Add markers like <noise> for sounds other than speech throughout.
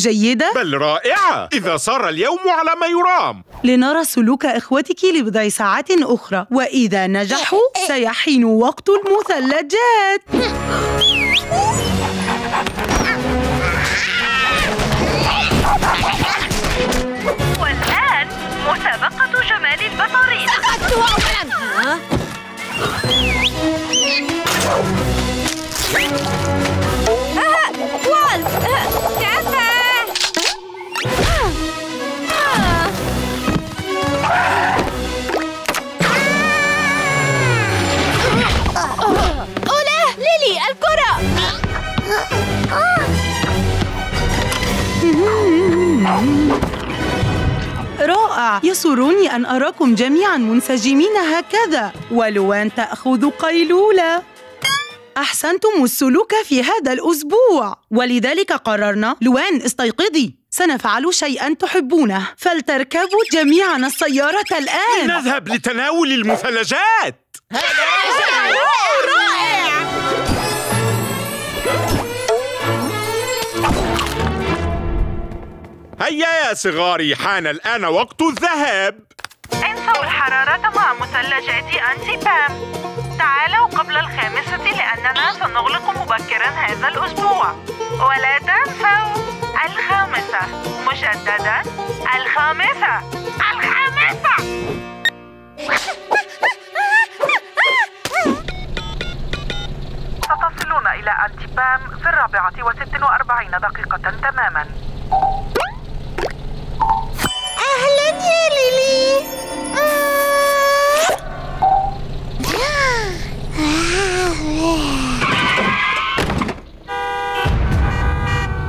جيدة؟ بل رائعة. إذا صار اليوم على ما يرام. لنرى سلوك إخوتك لبضع ساعات أخرى. وإذا نجحوا سيحين وقت المثلجات. رائع يسرني أن أراكم جميعا منسجمين هكذا. ولوان تأخذ قيلولة. أحسنتم السلوك في هذا الأسبوع. ولذلك قررنا لوان استيقظي؟ سنفعل شيئا تحبونه. فلتركبوا جميعا السيارة الآن. نذهب لتناول المثلجات. هيا يا صغاري حان الآن وقت الذهاب. انسوا الحرارة مع مثلجات أنتي بام تعالوا قبل الخامسة لأننا سنغلق مبكرا هذا الأسبوع. ولا تنسوا الخامسة. مجددا الخامسة. الخامسة. ستصلون إلى أنتي بام في الرابعة وست وأربعين دقيقة تماما. أهلا يا ليلي.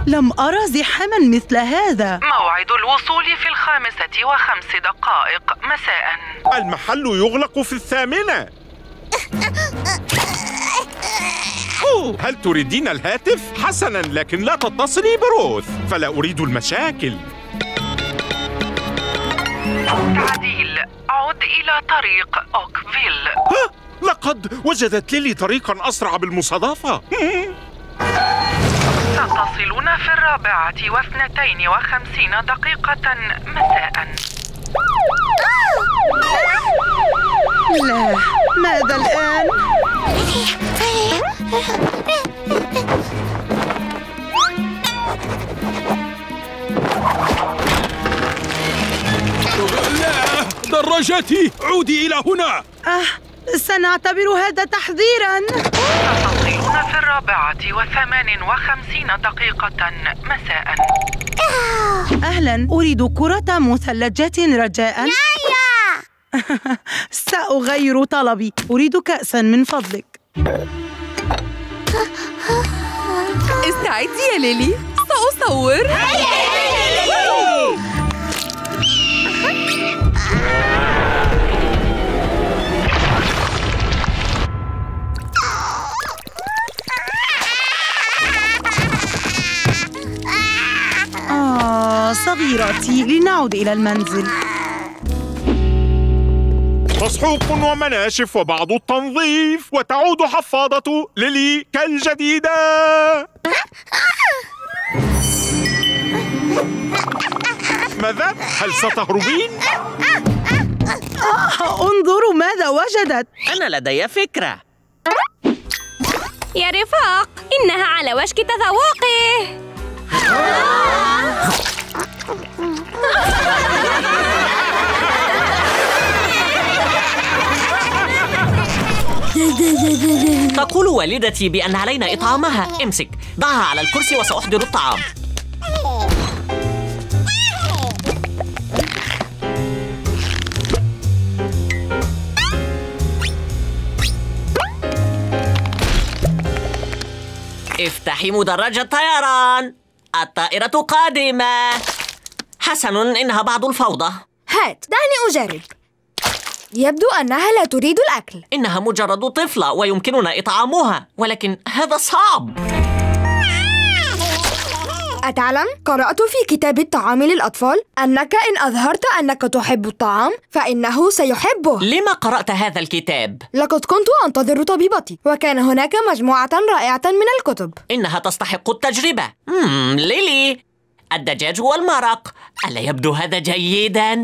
لم أرى زحاما مثل هذا. موعد الوصول في الخامسة وخمس دقائق. مساء. المحل يغلق في الثامنة. هل تريدين الهاتف؟ حسنا لكن لا تتصلي بروث. فلا أريد المشاكل. تعديل عد إلى طريق أوكفيل ها؟ لقد وجدت ليلي طريقا أسرع بالمصادفة ستصلون في الرابعة واثنتين وخمسين دقيقة مساء لا ماذا الآن؟ <laughs> لا دراجتي عودي إلى هنا. آه سنعتبر هذا تحذيرا. ستصلون في الرابعة وثمان وخمسين دقيقة. مساء. أهلا. أريد كرة مثلجات رجاء. <laughs> سأغير طلبي. أريد كأسا من فضلك. <laughs> استعدي يا ليلي سأصور. آه لنعد إلى المنزل. مسحوق ومناشف وبعض التنظيف وتعود حفاضة ليلي كالجديدة. ماذا؟ هل ستهربين؟ آه انظروا ماذا وجدت. أنا لدي فكرة. يا رفاق إنها على وشك تذوقه <laughs> تقول والدتي بأن علينا إطعامها. امسك. ضعها على الكرسي وسأحضر الطعام. افتحي مدرج الطيران. الطائرة قادمة. حسن إنها بعض الفوضى. هات دعني أجرب. يبدو أنها لا تريد الأكل. إنها مجرد طفلة ويمكننا إطعامها ولكن هذا صعب. أتعلم؟ قرأت في كتاب الطعام للأطفال. أنك إن أظهرت أنك تحب الطعام فإنه سيحبه. لما قرأت هذا الكتاب؟ لقد كنت أنتظر طبيبتي وكان هناك مجموعة رائعة من الكتب. إنها تستحق التجربة. مم ليلي. الدجاج والمرق ألا يبدو هذا جيدا؟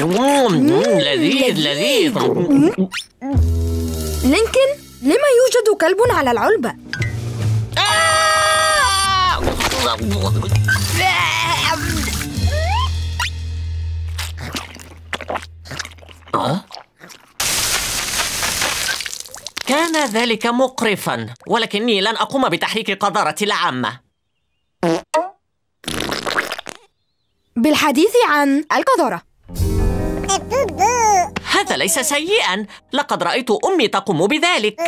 مم، لذيذ لذيذ لينكن لما يوجد كلب على العلبة؟ كان ذلك مقرفا ولكني لن أقوم بتحريك قذارة العامة بالحديث عن القذارة. هذا ليس سيئا. لقد رأيت أمي تقوم بذلك.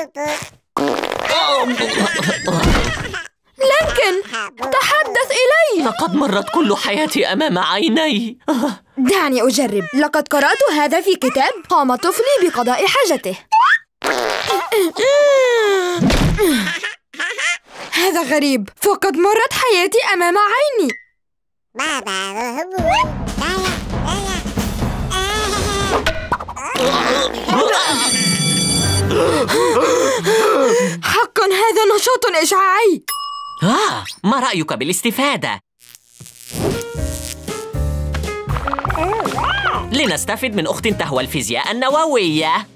لينكن تحدث إلي. لقد مرت كل حياتي أمام عيني. دعني أجرب. لقد قرأت هذا في كتاب قام طفلي بقضاء حاجته. هذا غريب. فقد مرت حياتي أمام عيني. حقا هذا نشاط إشعاعي. آه ما رأيك بالاستفادة؟ لنستفد من أخت تهوى الفيزياء النووية.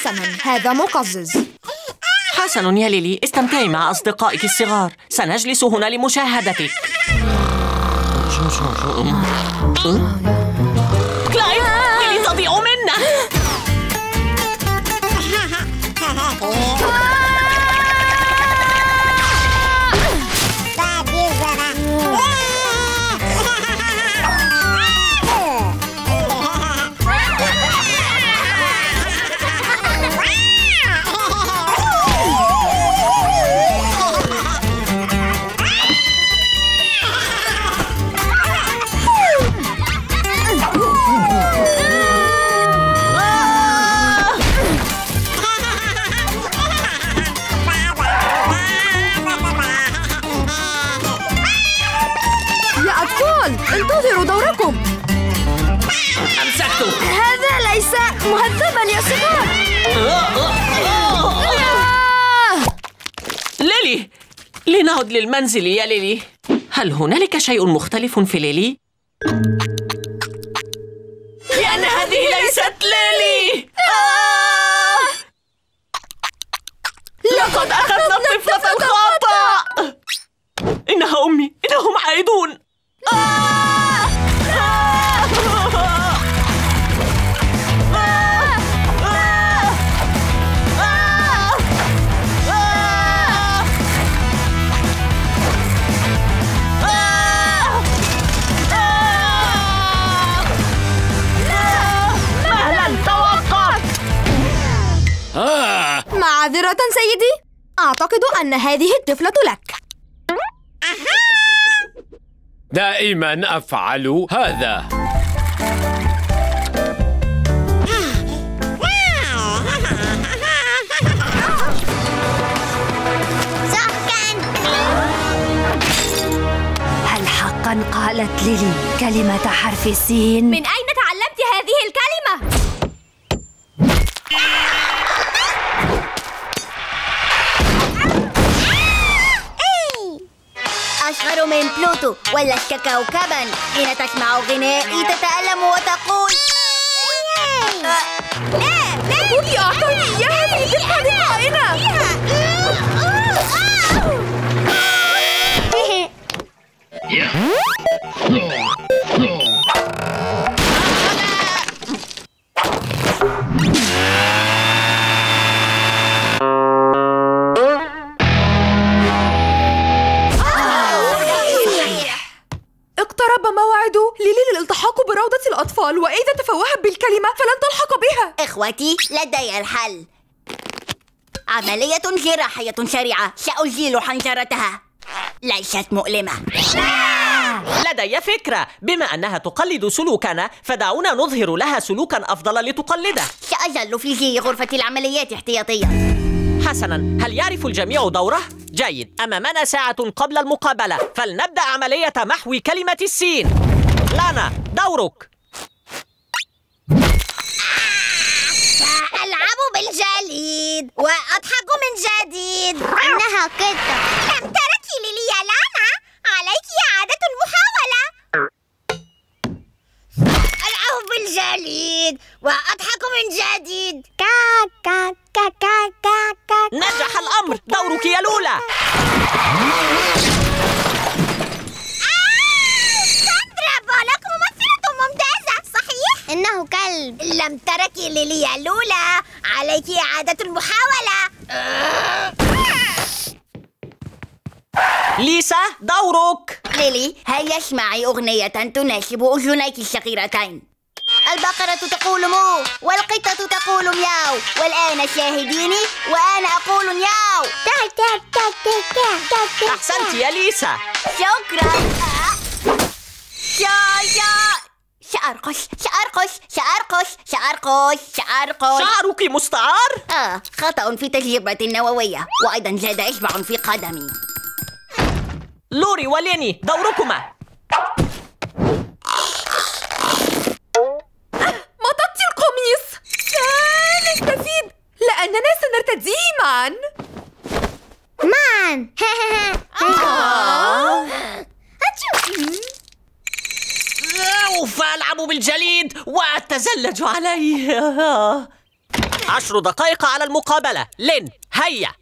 حسنا هذا مقزز. حسن يا ليلي استمتعي مع أصدقائك الصغار. سنجلس هنا لمشاهدتك. للمنزل يا ليلي هل هنالك شيء مختلف في ليلي؟ لأن هذه ليست ليلي آه! لقد أخذنا الطفلة الخطأ إنها أمي إنهم عائدون! آه! آه! معذرة سيدي. أعتقد أن هذه الطفلة لك. دائما أفعل هذا. هل حقا قالت ليلي كلمة حرف السين؟ من أين بلوتو ولست كوكبا حين تسمع غنائي تتألم وتقول قولي أعطوني إياها في <laughs> <laughs> ساعدوا ليلي للالتحاق بروضة الأطفال وإذا تفوهت بالكلمة فلن تلحق بها. إخوتي لدي الحل. عملية جراحية سريعة سأزيل حنجرتها. ليست مؤلمة. لدي فكرة. بما أنها تقلد سلوكنا فدعونا نظهر لها سلوكا أفضل لتقلده. سأظل في زي غرفة العمليات احتياطية حسنا هل يعرف الجميع دوره؟ جيد. أمامنا ساعة قبل المقابلة. فلنبدأ عملية محو كلمة السين. لانا دورك. ألعب بالجليد وأضحك من جديد. إنها قطة. لم تركي لي يا لانا. عليك إعادة المحاولة. ألعب بالجليد وأضحك من جديد. كا كا كا كا كا كا نجح الأمر. دورك يا لولا. ساندرا بولك ممثلة ممتازة صحيح؟ إنه كلب. لم تركي ليلي يا لولا عليك إعادة المحاولة. ليسا دورك. ليلي هيا اسمعي أغنية تناسب أذنيك الصغيرتين البقرة تقول مو والقطة تقول مياو والآن شاهديني وأنا أقول مياو. أحسنت يا ليسا. شكرا. شا شا سأرقص سأرقص سأرقص سأرقص سأرقص شعرك مستعار؟ آه خطأ في تجربة النووية وأيضا زاد إصبع في قدمي. لوري وليني دوركما. لأننا سنرتديه معا مان سوف ألعب بالجليد وأتزلج عليه. عشر دقائق على المقابلة. لين هيا.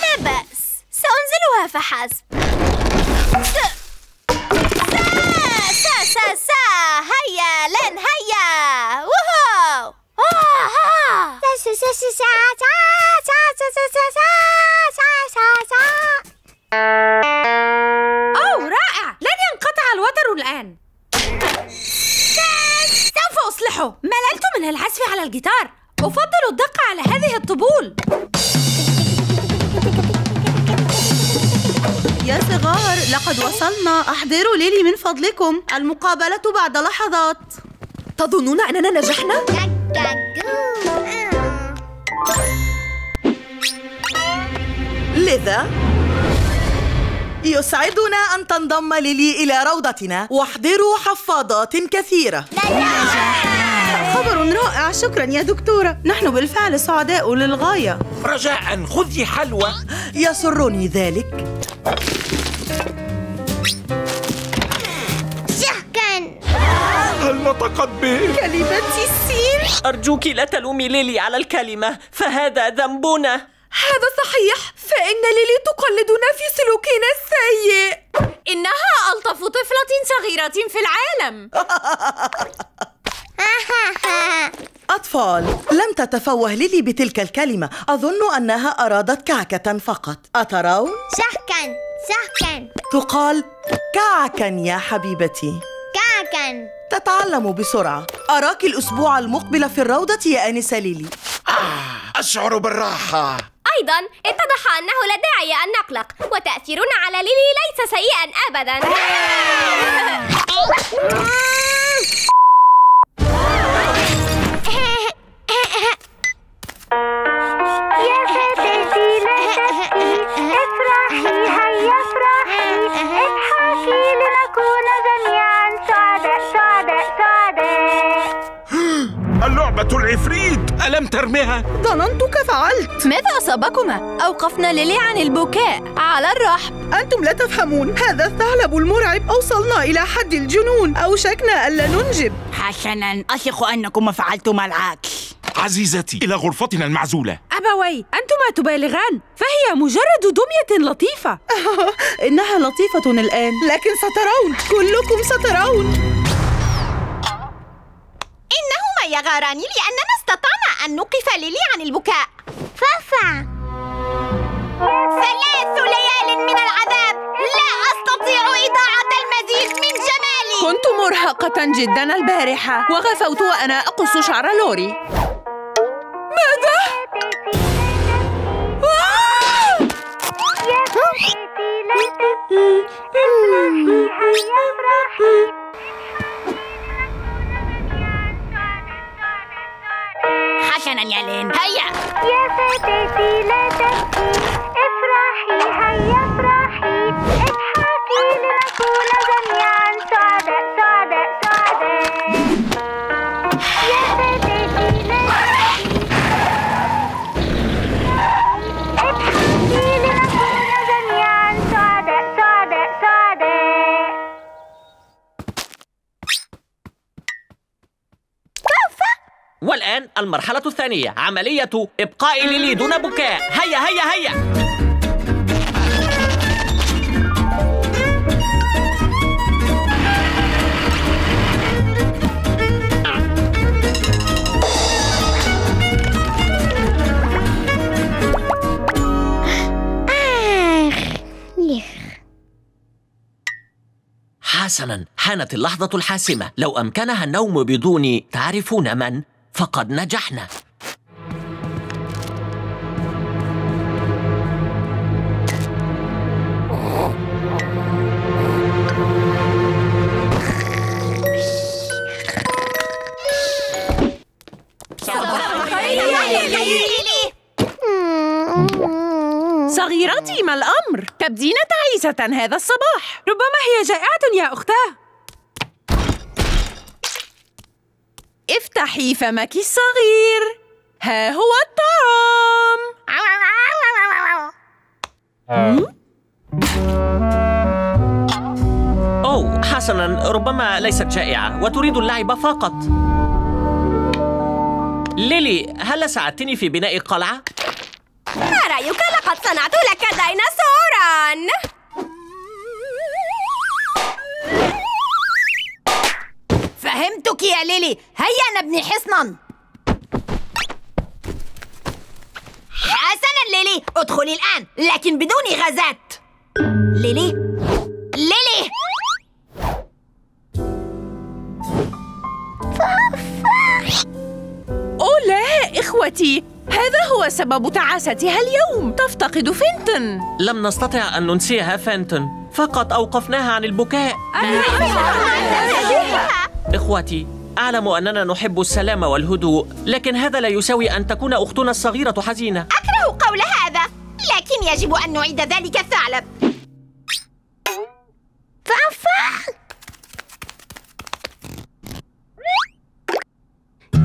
لا بأس. سأنزلها فحسب. سا سا سا سا هيا لن هيا وهو أو رائع لن ينقطع الوتر الآن سوف أصلحه مللت من العزف على الجيتار أفضل الدق على هذه الطبول يا صغار لقد وصلنا أحضروا ليلي من فضلكم المقابلة بعد لحظات تظنون أننا نجحنا؟ لذا يسعدنا أن تنضم ليلي إلى روضتنا. واحضروا حفاضات كثيرة. خبر رائع شكرا يا دكتورة. نحن بالفعل سعداء للغاية. رجاء خذي حلوى. يسرني ذلك. هل نطقت به؟ كلمة السين. أرجوك لا تلومي ليلي على الكلمة فهذا ذنبنا. هذا صحيح. فإن ليلي تقلدنا في سلوكنا السيء. إنها ألطف طفلة صغيرة في العالم. <laughs> أطفال لم تتفوه ليلي بتلك الكلمة. أظن أنها أرادت كعكة فقط. أترون؟ شهكا شهكا تقال كعكا يا حبيبتي. كعكا. تتعلم بسرعة. أراك الأسبوع المقبل في الروضة يا آنسة ليلي. أشعر بالراحة. أيضا اتضح أنه لا داعي أن نقلق وتأثيرنا على ليلي ليس سيئا أبدا. يا فتاتي لا افرحي هيا افرحي اضحكي لنكون جميعا سعداء سعداء سعداء. اللعبة العفريت. ألم ترمها؟ ظننتك فعلت. ماذا أصابكما؟ أوقفنا ليلي عن البكاء. على الرحب. أنتم لا تفهمون. هذا الثعلب المرعب. أوصلنا إلى حد الجنون. أوشكنا ألا ننجب. حسنا. أثق أنكما فعلتما العكس. عزيزتي إلى غرفتنا المعزولة. أبوي أنتما تبالغان. فهي مجرد دمية لطيفة. <laughs> إنها لطيفة الآن. لكن سترون. كلكم سترون. إنهما يغاران لأننا استطعنا أن نوقف ليلي عن البكاء. فافا. ثلاث ليال من العذاب. لا أستطيع إيضاع مبسوطا جدا البارحة وغفوت وأنا أقص شعر لوري. ماذا؟ آه! حسنا يا لين. هيا. يا فتاتي لا تبكي إفرحي هيا افرحي. اضحكي لنكون جميعا. سعداء سعداء سعداء. والآن المرحلة الثانية. عملية إبقاء ليلي دون بكاء. هيا هيا هيا. حسنا حانت اللحظة الحاسمة. لو أمكنها النوم بدون تعرفون من؟ فقد نجحنا. صغيرتي ما الأمر؟ تبدين تعيسة هذا الصباح. ربما هي جائعة يا أختاه. افتحي فمك الصغير. ها هو الطعام. أوه. حسنا ربما ليست جائعة وتريد اللعب فقط. ليلي هل ساعدتني في بناء قلعة؟ ما رأيك؟ لقد صنعت لك ديناصورا. فهمتك يا ليلي. هيا نبني حصنا. حسنا ليلي. ادخلي الآن لكن بدون غازات. ليلي. ليلي. أوه لا إخوتي هذا هو سبب تعاستها اليوم. تفتقد فينتون لم نستطع أن ننسيها فانتون فقط أوقفناها عن البكاء. إخوتي أعلم أننا نحب السلام والهدوء لكن هذا لا يساوي أن تكون أختنا الصغيرة حزينة. أكره قول هذا لكن يجب أن نعيد ذلك الثعلب فأفا!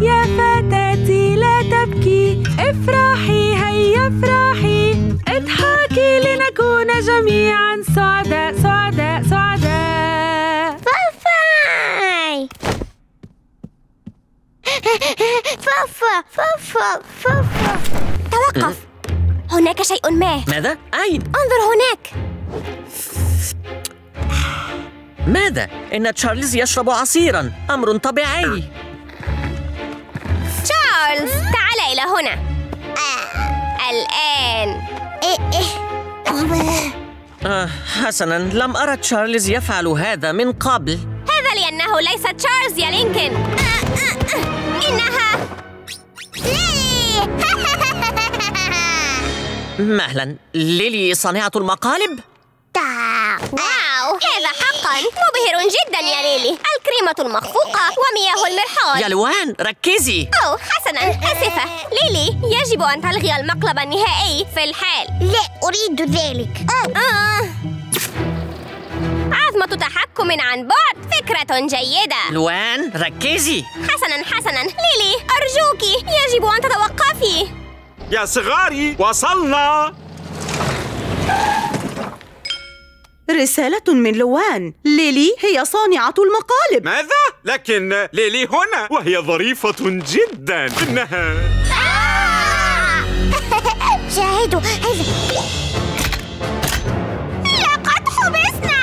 يا فتاتي لا تبكي. إفرحي هيا افرحي. اضحكي لنكون جميعا سعداء سعداء سعداء. فافا فافا فافا توقف. هناك شيء ما. ماذا؟ أين؟ انظر هناك. ماذا؟ إن تشارلز يشرب عصيرا. أمر طبيعي. تشارلز تعال إلى هنا. الآن. آه حسنا. لم أرى تشارلز يفعل هذا من قبل. هذا لأنه ليس تشارلز يا لينكن. مهلا. ليلي صانعة المقالب؟ واو. هذا حقا. مبهر جدا يا ليلي. الكريمة المخفوقة ومياه المرحاض يا لوان ركزي. أوه حسنا. آسفة. ليلي يجب أن تلغي المقلب النهائي في الحال. لا أريد ذلك. آه. عظمة تحكم عن بعد. فكرة جيدة. لوان ركزي. حسنا حسنا. ليلي أرجوك. يجب أن تتوقفي. يا صغاري وصلنا. رسالة من لوان. ليلي هي صانعة المقالب. ماذا؟ لكن ليلي هنا وهي ظريفة جدا. إنها <laughs> شاهدوا هذا لقد حبسنا.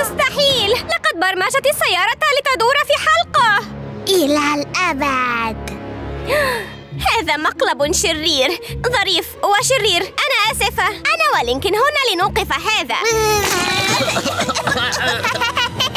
مستحيل. لقد برمجت السيارة لتدور في حلقة. إلى الأبد. هذا مقلب شرير ظريف وشرير. أنا آسفة. أنا ولينكن هنا لنوقف هذا. <laughs>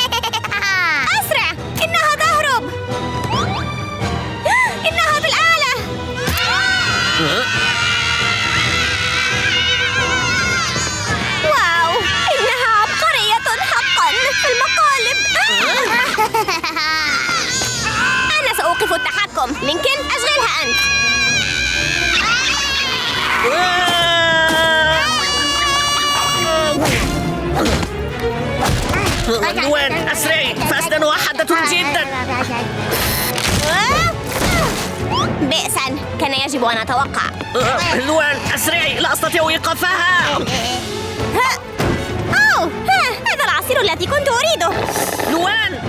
أسرعي. فأسنان واحدة جدا. بئسا. كان يجب أن أتوقع. لوان أسرعي. لا أستطيع إيقافها. أوه. هذا العصير الذي كنت أريده. لوان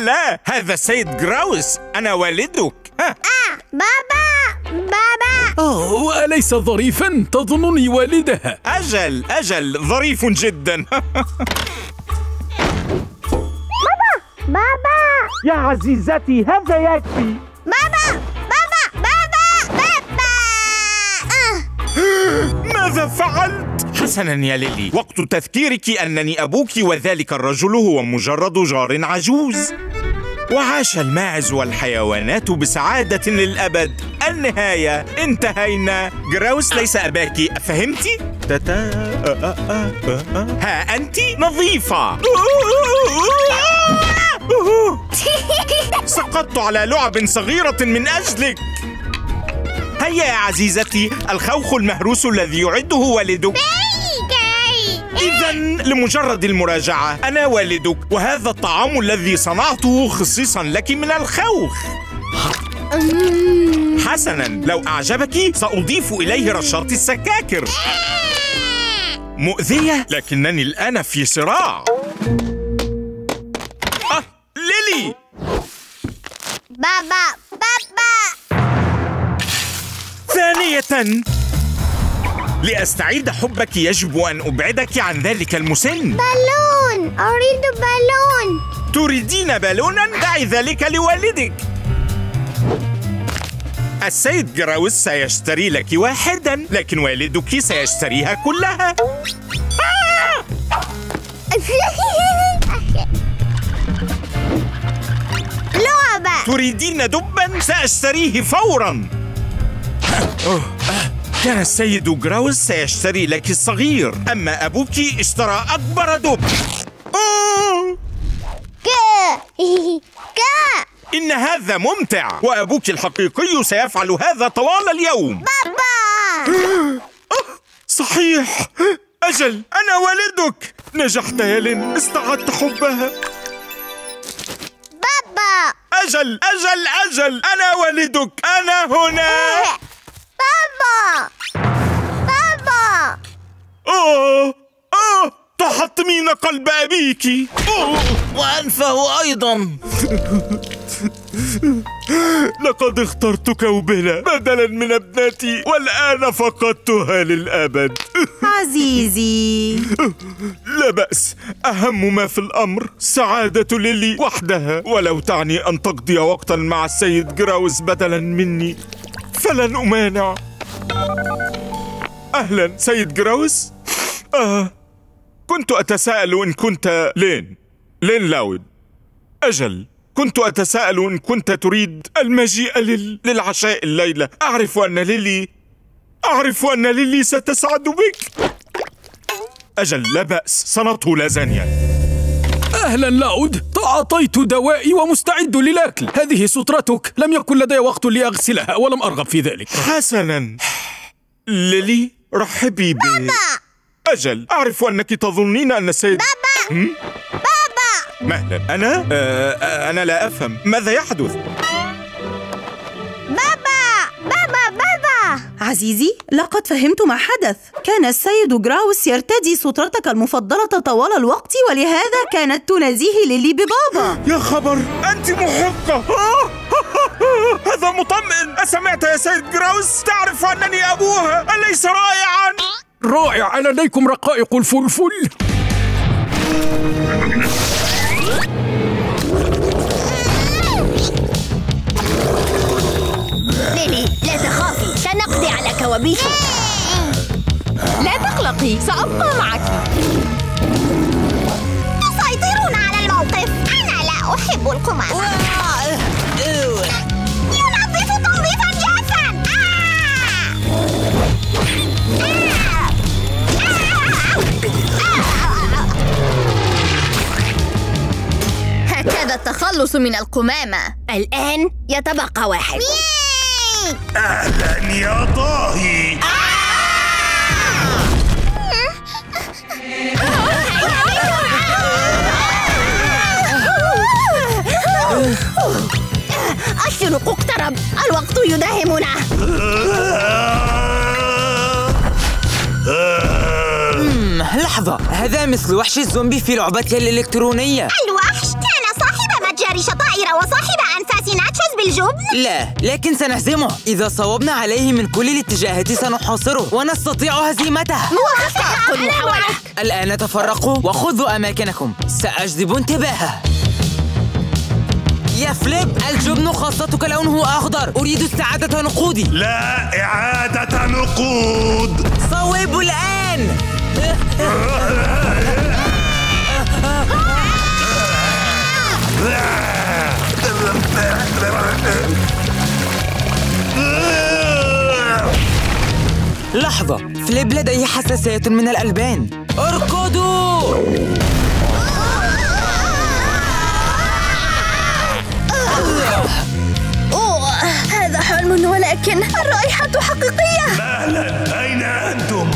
لا هذا السيد جراوس. أنا والدك. ها. بابا بابا. أوه وأليس ظريفا؟ تظنني والدها. أجل أجل ظريف جدا. <laughs> بابا يا عزيزتي هذا يكفي. بابا بابا بابا بابا. ماذا فعلت؟ حسنا يا ليلي. وقت تذكيرك أنني أبوك وذلك الرجل هو مجرد جار عجوز. وعاش الماعز والحيوانات بسعادة للأبد. النهاية انتهينا. جراوس ليس أباك. فهمتي؟ تتا. ها أنت؟ نظيفة. <laughs> سقطت على لعب صغيرة من أجلك. هيا يا عزيزتي الخوخ المهروس الذي يعده والدك. <laughs> إذا لمجرد المراجعة أنا والدك وهذا الطعام الذي صنعته خصيصا لك من الخوخ. حسنا لو أعجبك سأضيف إليه رشاط السكاكر. مؤذية لكنني الآن في صراع. آه ليلي! بابا بابا! ثانية! لأستعيد حبك يجب أن أبعدك عن ذلك المسن. بالون. أريد بالون. تريدين بالونا؟ دعي ذلك لوالدك. السيد جراوس سيشتري لك واحدا لكن والدك سيشتريها كلها. لعبة. تريدين دبا؟ سأشتريه فورا. كان السيد جراوس سيشتري لك الصغير. أما أبوك اشترى أكبر دب. <laughs> إن هذا ممتع وأبوك الحقيقي سيفعل هذا طوال اليوم. بابا! <laughs> صحيح. أجل أنا والدك. نجحت يا لين استعدت حبها بابا! أجل أجل أجل أنا والدك. أنا هنا. بابا! بابا! أوه أوه تحطمين قلب أبيك. وأنفه أيضا. <laughs> لقد اخترتك وبلا بدلا من ابنتي والآن فقدتها للأبد. <laughs> عزيزي. لا بأس أهم ما في الأمر سعادة ليلي وحدها. ولو تعني أن تقضي وقتا مع السيد جراوس بدلا مني. فلن أمانع أهلا سيد جراوس. آه كنت أتساءل إن كنت لين لين لاود. أجل كنت أتساءل إن كنت تريد المجيء لل... للعشاء الليلة. أعرف أن ليلي أعرف أن ليلي ستسعد بك. أجل لا بأس صنعته لازانيا أهلا لأود. تعاطيت دوائي ومستعد للأكل. هذه سترتك. لم يكن لدي وقت لأغسلها ولم أرغب في ذلك. حسنا. ليلي رحبي ب أجل. أعرف أنك تظنين أن السيد بابا! بابا! مهلا. أنا؟ آه آه، أنا لا أفهم. ماذا يحدث؟ عزيزي لقد فهمت ما حدث. كان السيد جراوس يرتدي سترتك المفضلة طوال الوقت ولهذا كانت تنازيه ليلي ببابا. يا خبر أنت محقة. <laughs> هذا مطمئن. أسمعت يا سيد جراوس؟ تعرف أنني أبوها. أليس رائعا؟ رائع. لديكم رقائق الفلفل. ليلي كوابيسك لا تقلقي سأبقى معك. يسيطرون على الموقف. أنا لا أحب القمامة. ينظف تنظيفا جافا. هكذا التخلص من القمامة. الآن يتبقى واحد. أهلا يا طاهي. الشروق اقترب. الوقت يداهمنا. لحظة. هذا مثل وحش الزومبي في لعبتي الإلكترونية. الوحش كان صاحب متجر شطائر وصاحب بالجبن؟ لا لكن سنهزمه. إذا صوبنا عليه من كل الاتجاهات سنحاصره. ونستطيع هزيمته. موافقة المحاولة الآن تفرقوا وخذوا أماكنكم. سأجذب انتباهه. يا فليب الجبن خاصتك لونه أخضر. أريد استعادة نقودي لا إعادة نقود. صوبوا الآن. <laughs> <laughs> <laughs> لحظة فليب لديه حساسية من الألبان؟ أركضوا! أوه هذا حلم ولكن الرائحة حقيقية. أهلا أين أنتم؟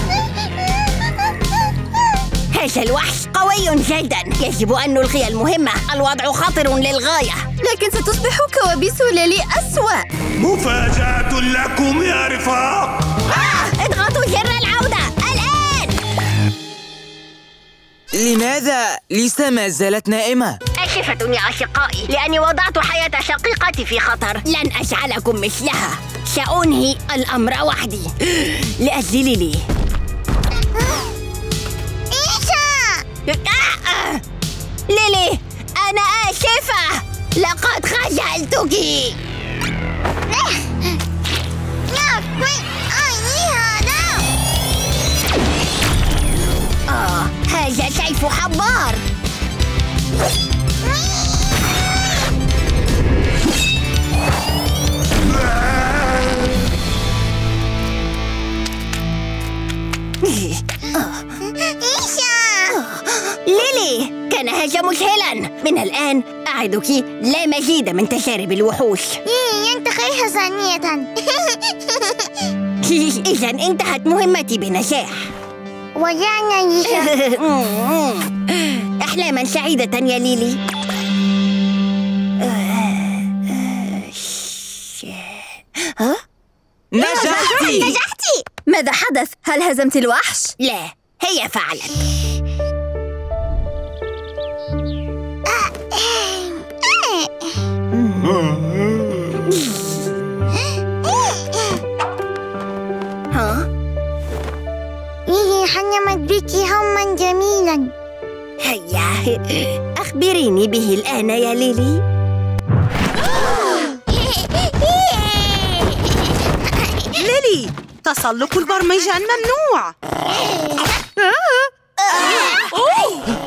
هذا الوحش. قوي جدا. يجب أن نلغي المهمة. الوضع خطر للغاية. لكن ستصبح كوابيس ليلي أسوأ. مفاجأة لكم يا رفاق. آه! اضغطوا زر العودة. الآن! لماذا ليسا ما زالت نائمة؟ آسفة يا أصدقائي لأني وضعت حياة شقيقتي في خطر. لن أجعلكم مثلها. سأنهي الأمر وحدي. <gasps> لأجل ليلي ليلي أنا آسفة. لقد خجلتك. آه هذا سيف حبار؟ <laughs> ليلي كان هذا مذهلا من الآن أعدك لا مزيد من تجارب الوحوش. ينتقي ثانية <laughs> إذا انتهت مهمتي بنجاح. وجعنا إيشا <laughs> أحلاما سعيدة يا ليلي. ها؟ نجحتي! نجحتي! ماذا حدث؟ هل هزمت الوحش؟ لا هي فعلت ها؟ إيه حلمت بك هما جميلا. هيا. <laughs> أخبريني به الآن يا ليلي. <laughs> ليلي تسلق البرمجان ممنوع <laughs>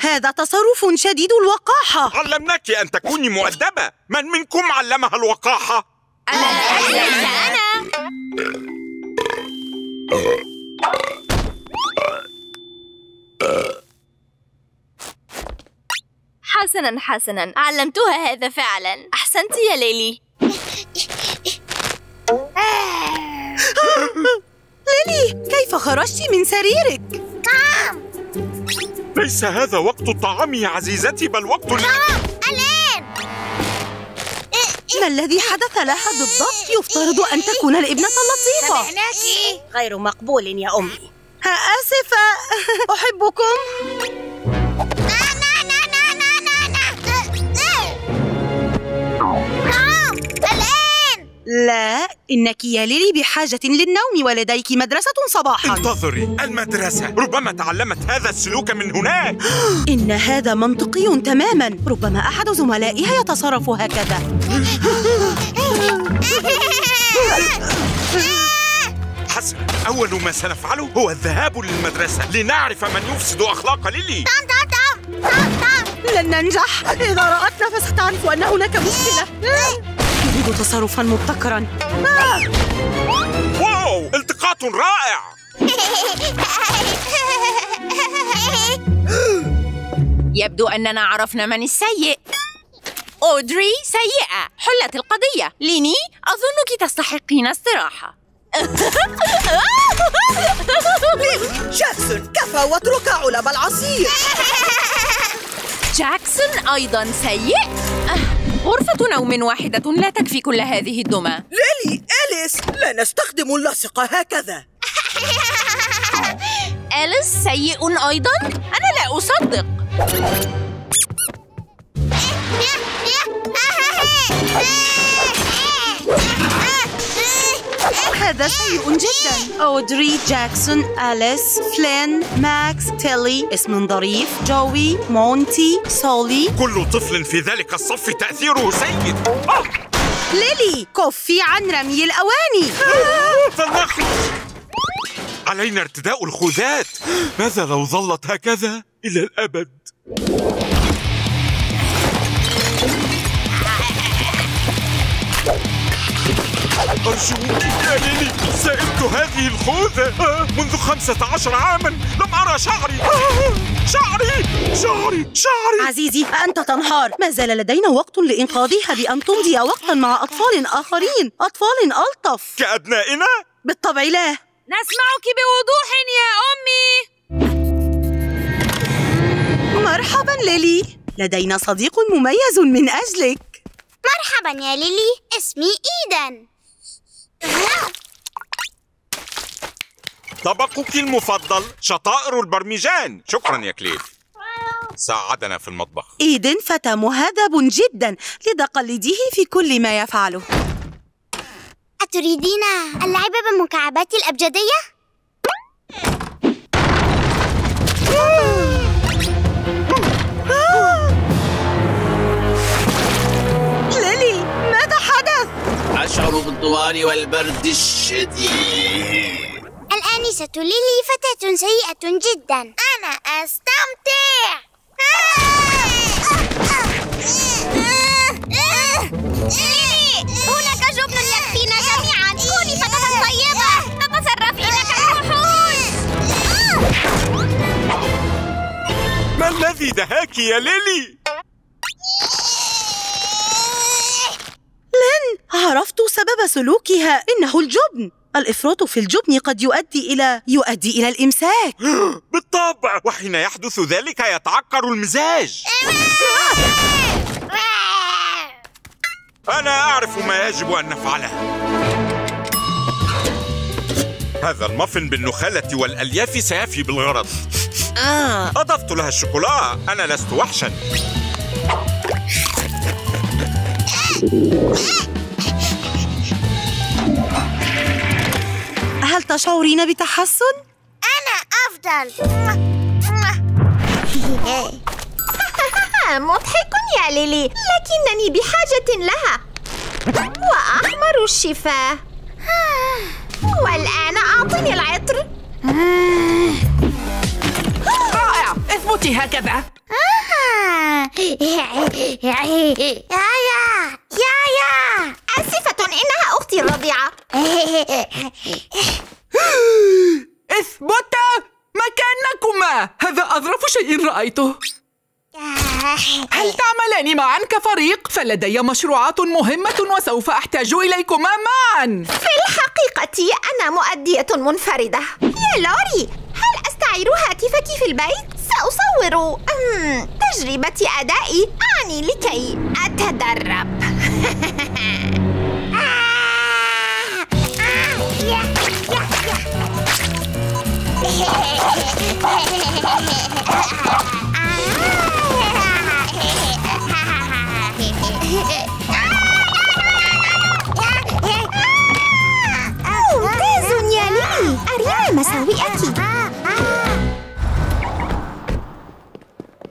هذا تصرف شديد الوقاحة. علمناك أن تكوني مؤدبة. من منكم علمها الوقاحة؟ حسنا حسنا. علمتها هذا فعلا. أحسنت يا ليلي. ليلي كيف خرجت من سريرك؟ ليس هذا وقت الطعام يا عزيزتي بل وقت ال... الآن ما الذي حدث لها بالضبط؟ يفترض أن تكون الابنة اللطيفة؟ سمعناكي غير مقبول يا أمي. آسفة. أحبكم. لا إنك يا ليلي بحاجة للنوم ولديك مدرسة صباحا. انتظري المدرسة. ربما تعلمت هذا السلوك من هناك. <gasps> إن هذا منطقي تماما. ربما أحد زملائها يتصرف هكذا. <laughs> حسنا أول ما سنفعله هو الذهاب للمدرسة لنعرف من يفسد أخلاق ليلي. لن ننجح. إذا رأتنا فستعرف أن هناك مشكلة. <laughs> يريد تصرفا مبتكرا. واو! التقاط رائع! يبدو أننا عرفنا من السيء. أودري سيئة. حلت القضية. ليني أظنك تستحقين استراحة. جاكسون كفى واترك علب العصير. جاكسون أيضا سيء. أه، غرفة نوم واحدة لا تكفي كل هذه الدمى. ليلي أليس! لا نستخدم اللصق هكذا. <laughs> أليس سيء أيضا؟ أنا لا أصدق. <laughs> هذا سيء جدا. أودري جاكسون أليس فلين ماكس تيلي اسم ظريف جوي مونتي سولي. كل طفل في ذلك الصف تأثيره سيء! ليلي كفي عن رمي الأواني. فلنخرج علينا ارتداء الخوذات ماذا لو ظلت هكذا؟ إلى الأبد. أرجوك يا ليلي سئمت هذه الخوذة منذ خمسة عشر عاما. لم أرى شعري. شعري! شعري! شعري! عزيزي أنت تنهار ما زال لدينا وقت لإنقاذها بأن تمضي وقتا مع أطفال آخرين. أطفال ألطف. كأبنائنا؟ بالطبع لا. نسمعك بوضوح يا أمي. مرحبا ليلي. لدينا صديق مميز من أجلك. مرحبا يا ليلي. اسمي إيدن. طبقك المفضل شطائر البرمجان. شكرا يا كليف. ساعدنا في المطبخ. إيدن فتى مهذب جدا لذا قلديه في كل ما يفعله. أتريدين اللعب بالمكعبات الأبجدية؟ والبرد الشديد. الآنسة ليلي فتاة سيئة جدا. أنا أستمتع. ليلي هناك جبن يكفينا جميعا. كوني فتاة طيبة تتصرفين كالوحوش ما الذي دهاك يا ليلي؟ لن عرفت سبب سلوكها. إنه الجبن. الإفراط في الجبن قد يؤدي إلى يؤدي إلى الإمساك. <gasps> بالطبع. وحين يحدث ذلك يتعكر المزاج. أنا أعرف ما يجب أن نفعله. هذا المافن بالنخالة والألياف سيفي بالغرض. آه. أضفت لها الشوكولا أنا لست وحشا. <laughs> هل تشعرين بتحسن؟ أنا أفضل. <laughs> مضحك يا ليلي لكنني بحاجة لها. وأحمر الشفاه. <laughs> والآن أعطني العطر. <laughs> أثبتي هكذا. يا يا يا يا آسفة إنها أختي الرضيعة. <gasps> اثبتا مكانكما. هذا أظرف شيء رأيته. هل تعملان معا كفريق؟ فلدي مشروعات مهمة وسوف أحتاج إليكما معا. في الحقيقة أنا مؤدية منفردة. يا لوري هل أستعير هاتفك في البيت؟ سأصور. تجربة أدائي أعني لكي أتدرب. <laughs> مساوئك.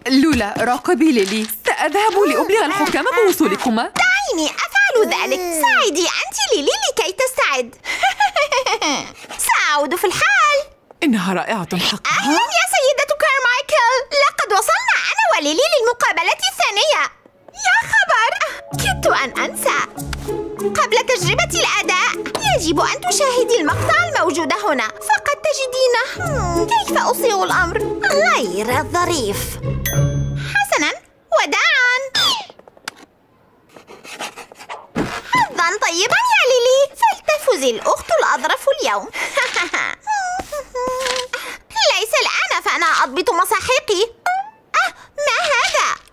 لولا راقبي ليلي سأذهب لأبلغ الحكام بوصولكما. دعيني أفعل ذلك. ساعدي أنت ليلي لكي تستعد. <laughs> سأعود في الحال. إنها رائعة حقا. أهلا يا سيدة كارمايكل. لقد وصلنا أنا وليلي للمقابلة الثانية. يا خبر. كدت أن أنسى. قبل تجربة الأداء. يجب أن تشاهدي المقطع الموجود هنا. فقد تجدينه كيف أصيغ الأمر؟ غير ظريف حسنا وداعا. حظا طيبا يا ليلي. فلتفز الأخت الأظرف اليوم. <laughs> ليس الآن فأنا أضبط مساحيقي. أه ما؟ هذا؟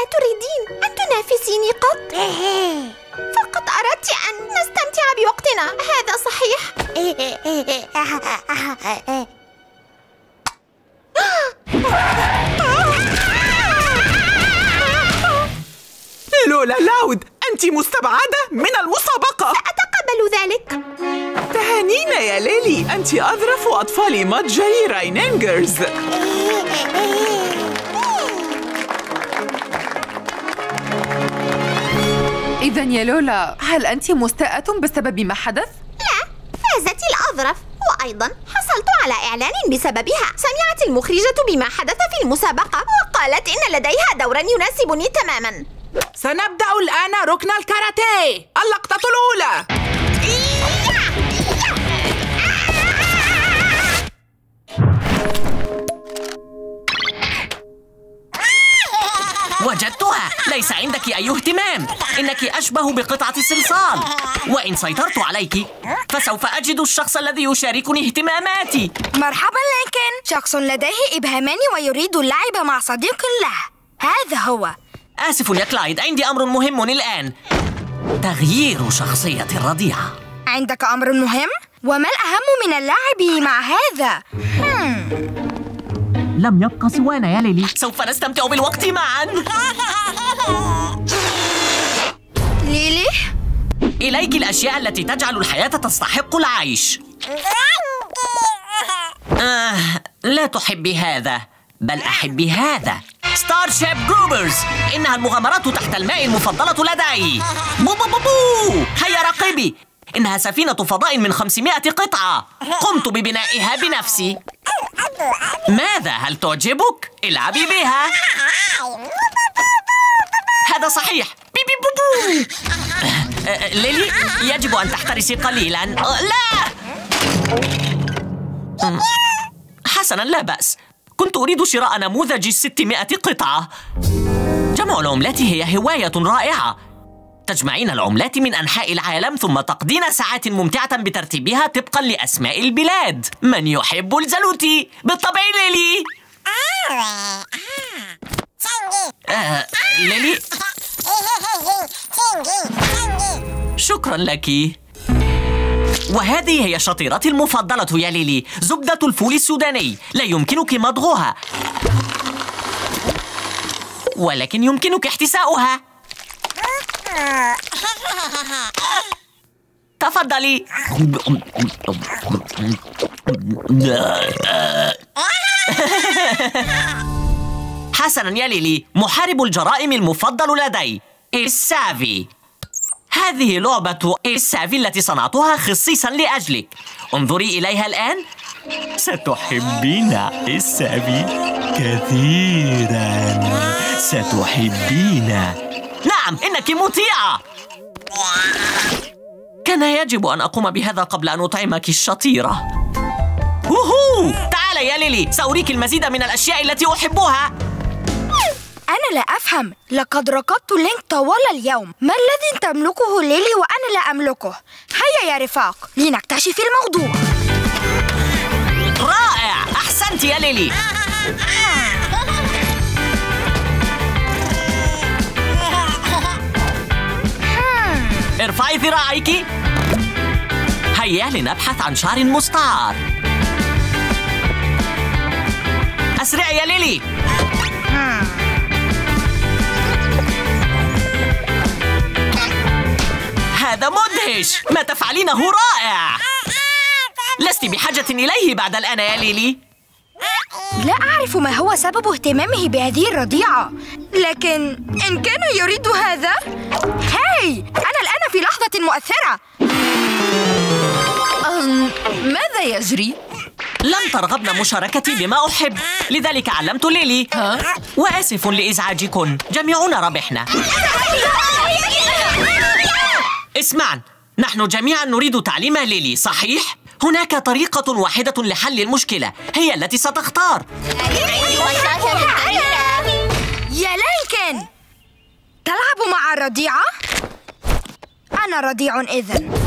لا تريدين أن تنافسيني قط؟ <laughs> فقط أردت أن نستمتع بوقتنا هذا صحيح؟ <laughs> لولا لاود أنت مستبعدة من المسابقة. سأتقبل ذلك. تهانينا يا ليلي أنت أظرف أطفال متجري راينينجرز. <laughs> إذا يا لولا هل أنت مستاءة بسبب ما حدث؟ لا فازت الأظرف وأيضا حصلت على إعلان بسببها. سمعت المخرجة بما حدث في المسابقة وقالت إن لديها دورا يناسبني تماما. سنبدأ الآن ركن الكاراتيه اللقطة الأولى. ليس عندك أي اهتمام. إنك أشبه بقطعة صلصال وإن سيطرت عليك فسوف أجد الشخص الذي يشاركني اهتماماتي. مرحبا لينكن شخص لديه إبهامان ويريد اللعب مع صديق له. هذا هو. آسف يا كلايد عندي أمر مهم الآن. تغيير شخصية الرضيعة عندك أمر مهم؟ وما الأهم من اللعب مع هذا؟ لم يبق سوانا يا ليلي. سوف نستمتع بالوقت معا. <laughs> ليلي؟ إليك الأشياء التي تجعل الحياة تستحق العيش. آه لا تحبي هذا بل أحبي هذا. Starship Groupers إنها المغامرات تحت الماء المفضلة لدي. بو بو بو بو. هيا راقبي. إنها سفينة فضاء من 500 قطعة. قمت ببنائها بنفسي. ماذا؟ هل تعجبك؟ العبي بها. <laughs> هذا صحيح. بي بي بو بو آه، آه، ليلي يجب أن تحترسي قليلا. آه، لا. حسنا لا بأس. كنت أريد شراء نموذج الستمائة قطعة. جمع العملات هي هواية رائعة. تجمعين العملات من أنحاء العالم ثم تقضين ساعات ممتعة بترتيبها طبقا لأسماء البلاد. من يحب الزلوتي؟ بالطبع ليلي. آه، ليلي. شكرا لك. وهذه هي شطيرتي المفضلة يا ليلي زبدة الفول السوداني. لا يمكنك مضغها. ولكن يمكنك احتساؤها. تفضلي. <laughs> حسنا يا ليلي محارب الجرائم المفضل لدي السافي هذه لعبة السافي التي صنعتها خصيصا لأجلك. انظري إليها الآن. ستحبين السافي كثيرا. ستحبين. نعم إنك مطيعة. كان يجب أن أقوم بهذا قبل أن أطعمك الشطيرة. وهو تعال يا ليلي سأريك المزيد من الأشياء التي أحبها. أنا لا أفهم. لقد ركضت لينك طوال اليوم. ما الذي تملكه ليلي وأنا لا أملكه؟ هيا يا رفاق. لنكتشف الموضوع. رائع. ليلي. <laughs> ارفعي ذراعيك. هيا لنبحث عن شعر مستعار. أسرعي يا ليلي. هذا مدهش ما تفعلينه رائع لست بحاجة إليه بعد الآن يا ليلي لا أعرف ما هو سبب اهتمامه بهذه الرضيعة لكن إن كان يريد هذا هاي أنا الآن في لحظة مؤثرة أم ماذا يجري؟ لم ترغبن مشاركتي بما أحب لذلك علمت ليلي وآسف لإزعاجكن جميعنا ربحنا اسمعن نحن جميعا نريد تعليم ليلي صحيح؟ هناك طريقة واحدة لحل المشكلة هي التي ستختار. يا لينكن تلعب مع الرضيعة؟ أنا رضيع إذن. <gasps>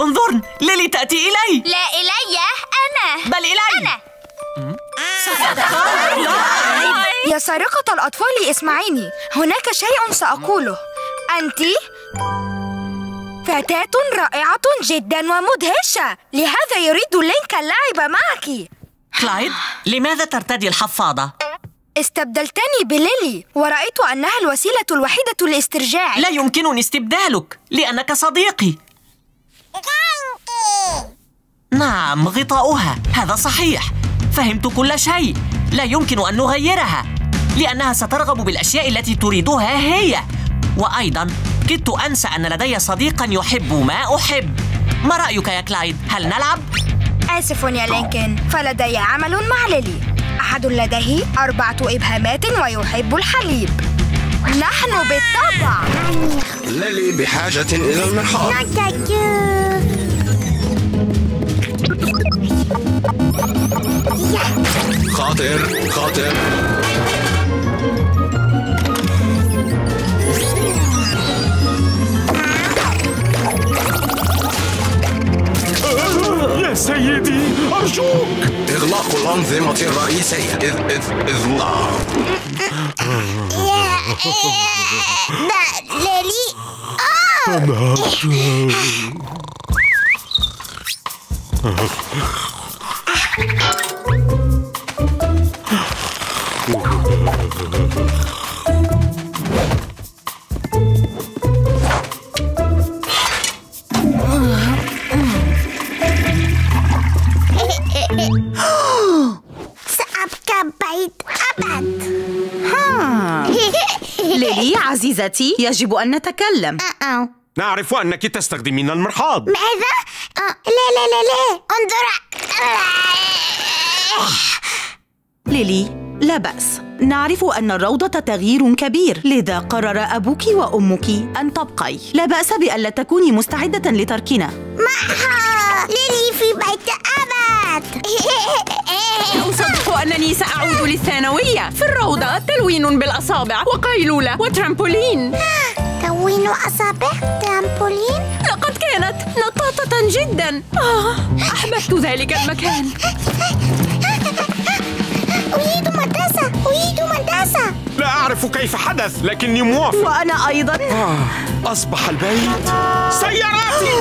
انظرن ليلي تأتي إلي. لا إلي أنا. بل إلي. أنا. يا سارقة الأطفال اسمعيني هناك شيء سأقوله. أنت فتاة رائعة جدا ومدهشة. لهذا يريد لينك اللعب معك. كلايد لماذا ترتدي الحفاضة؟ استبدلتني بليلي ورأيت أنها الوسيلة الوحيدة لاسترجاعك. لا يمكنني استبدالك لأنك صديقي. نعم غطاؤها. هذا صحيح. فهمت كل شيء. لا يمكن أن نغيرها لأنها سترغب بالأشياء التي تريدها هي. وأيضا كدت أنسى أن لدي صديقا يحب ما أحب. ما رأيك يا كلايد؟ هل نلعب؟ آسف يا لينكن فلدي عمل مع ليلي أحد لديه أربعة إبهامات ويحب الحليب. نحن بالطبع. ليلي بحاجة إلى المرحاض. خاطر خاطر يا سيدي أرجوك إغلاق الأنظمة الرئيسية إذ إذ إغلاق ده ليلي سأبقى عزيزتي يجب أن نتكلم. نعرف أنك تستخدمين المرحاض. ماذا؟ لا لا لا لا. انظر. ليلي لا بأس. نعرف أن الروضة تغيير كبير. لذا قرر أبوك وأمك أن تبقي. لا بأس بألا تكوني مستعدة لتركنا. معها ليلي في بيت أبد <laughs> أصدق أنني سأعود للثانوية. في الروضة تلوين بالأصابع وقيلولة وترامبولين. <laughs> تلوين أصابع؟ ترامبولين؟ لقد كانت نطاطة جدا. آه أحببت ذلك المكان. <laughs> أريد مدرسة أريد مدرسة. لا أعرف كيف حدث لكني موافق. وأنا أيضا. آه، أصبح البيت سياراتي.